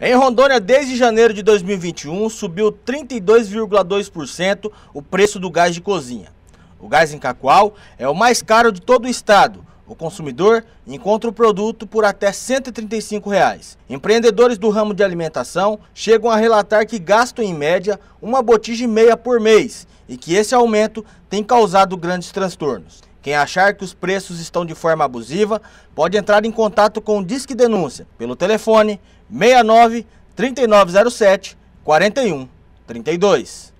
Em Rondônia, desde janeiro de 2021, subiu 32,2% o preço do gás de cozinha. O gás em Cacoal é o mais caro de todo o estado. O consumidor encontra o produto por até 135 reais. Empreendedores do ramo de alimentação chegam a relatar que gastam em média uma botija e meia por mês e que esse aumento tem causado grandes transtornos. Quem achar que os preços estão de forma abusiva pode entrar em contato com o Disque Denúncia pelo telefone 69 3907 41 32.